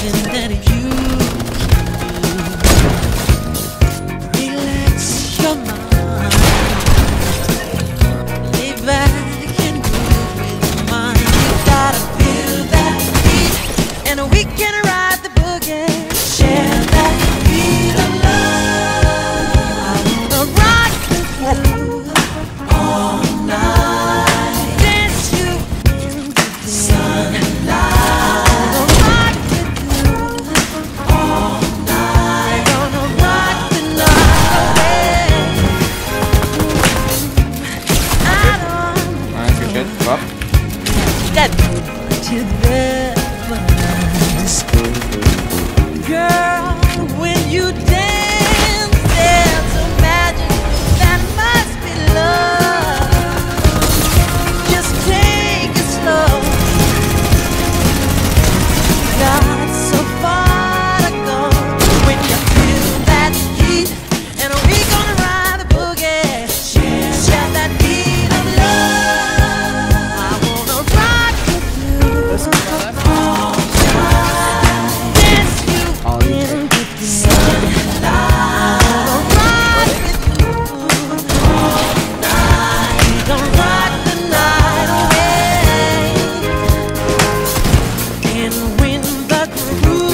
feeling that it Yes. like a root.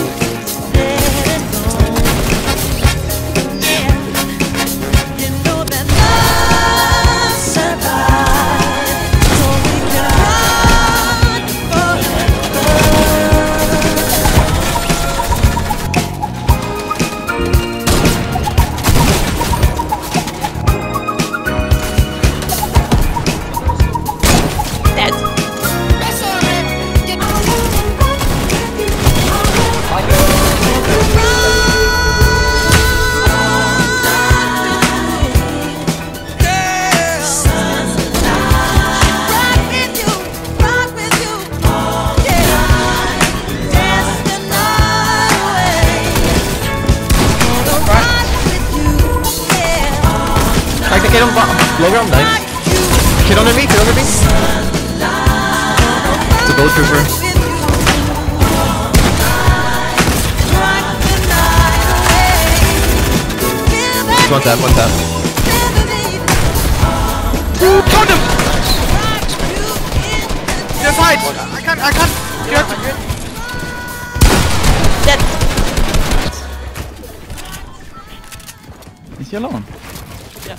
to get him low ground, nice. Kid under me, kid under me. It's a gold trooper. One tap, one tap. Found him! Just! I can't, I can't. You have to... Dead. Is he alone? Yeah.